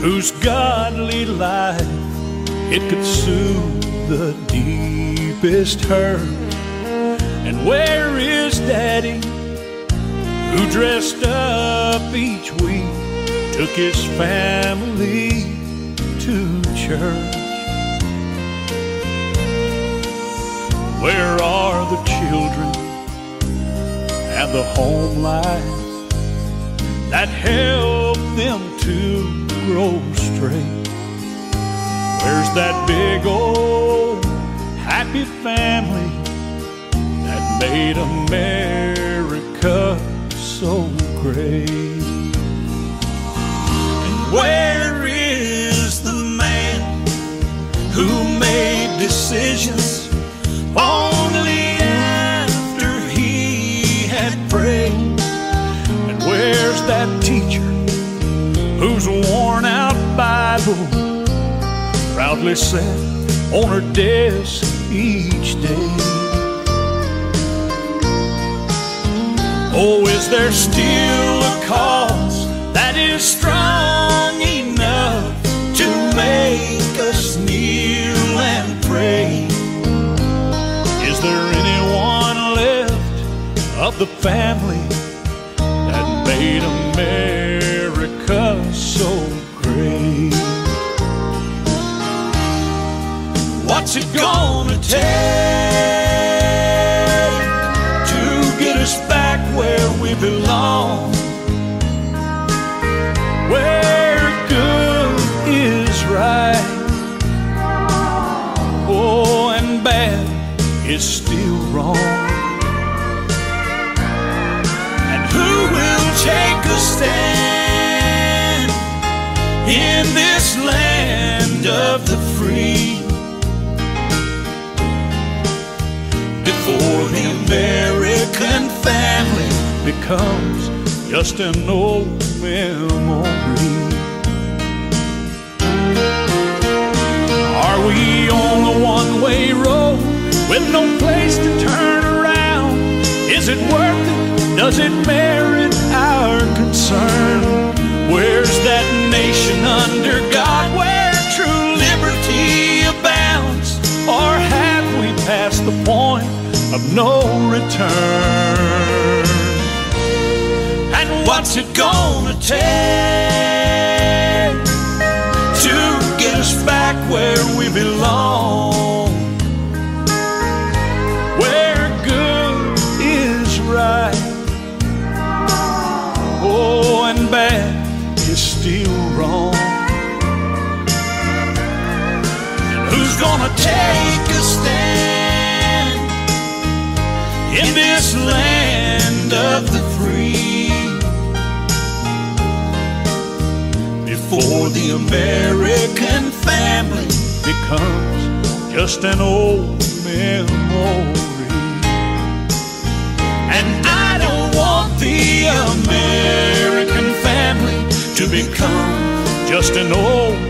Whose godly life it could soothe the deepest hurt? And where is Daddy, who dressed up each week, took his family to church? Where are the children and the home life? that help them to grow straight. Where's that big old happy family that made America so great? Proudly sat on her desk each day? Oh, is there still a cause that is strong enough to make us kneel and pray? Is there anyone left of the family? What's it gonna take to get us back where we belong? Where good is right, oh, and bad is still wrong. And who will take a stand in this land of the free becomes just an old memory. Are we on the one-way road with no place to turn around? Is it worth it? Does it merit our concern? Where's that nation under God where true liberty abounds? Or have we passed the point of no return? What's it gonna take to get us back where we belong? Where good is right Oh, and bad is still wrong. Who's gonna take a stand in this land of the free? Before the American family becomes just an old memory. And I don't want the American family to become just an old.